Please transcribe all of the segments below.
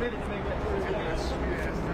minutes, maybe.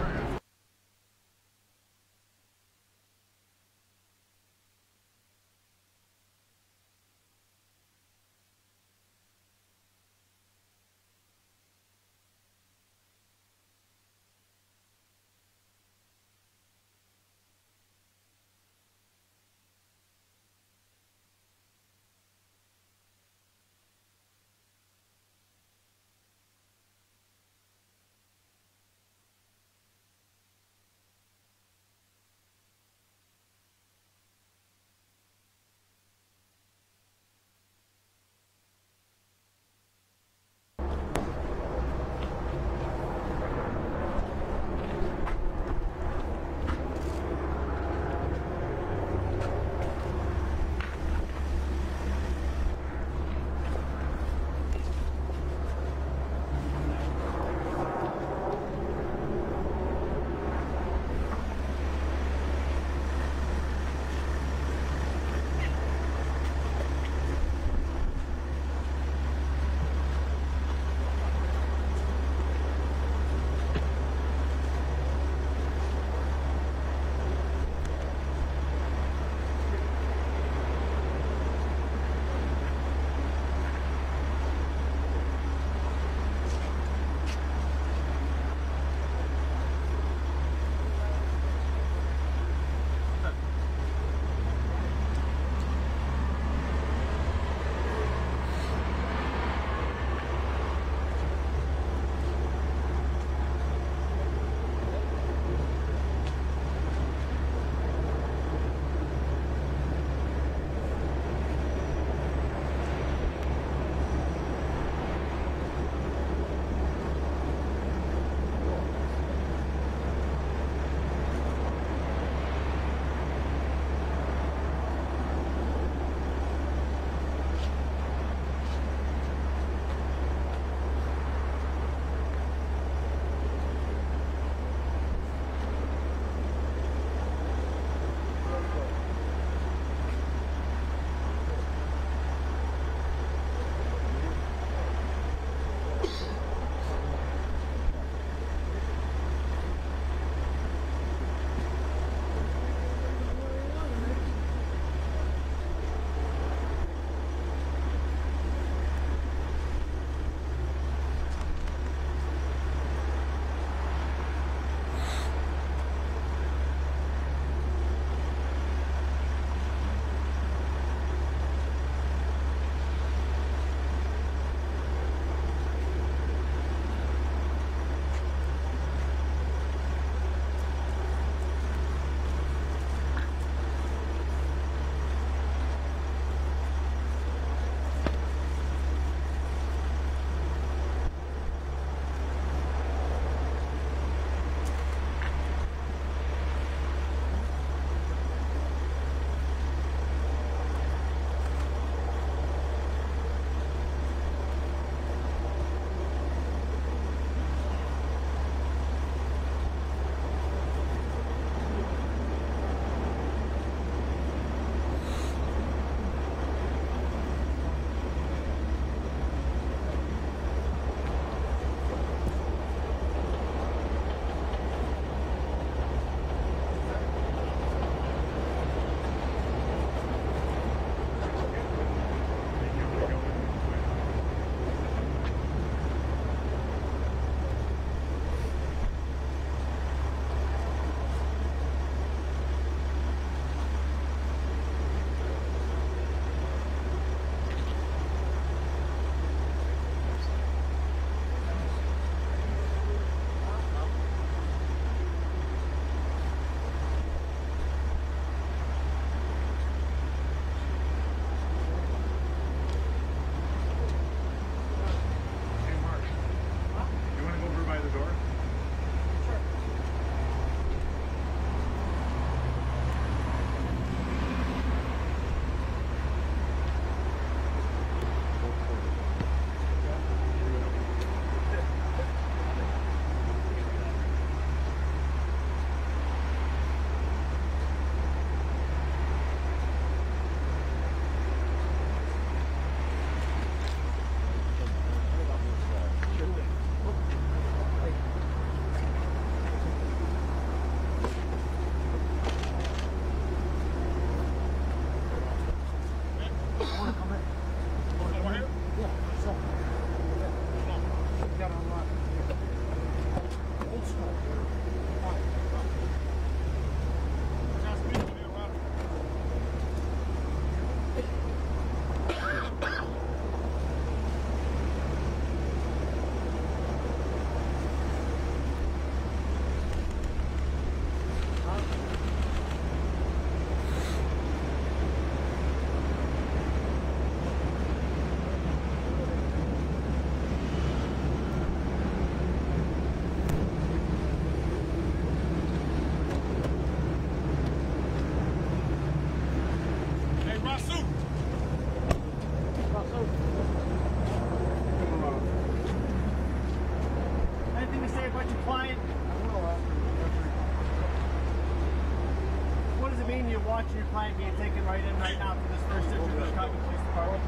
What does it mean you're watching your client being taken right in right now to this first district of Chicago Police Department?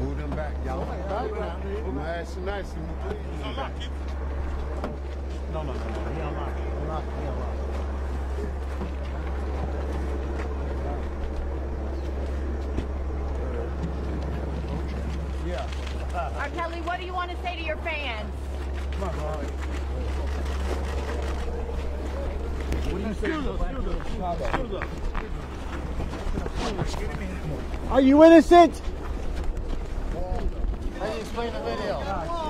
Move them back, y'all. Nice, nice. No, no, no, no. He unlocked. He unlocked. He unlocked. Yeah. R. Kelly, what do you want to say to your fans? Are you innocent? How do you explain the video?